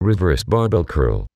Reverse barbell curl.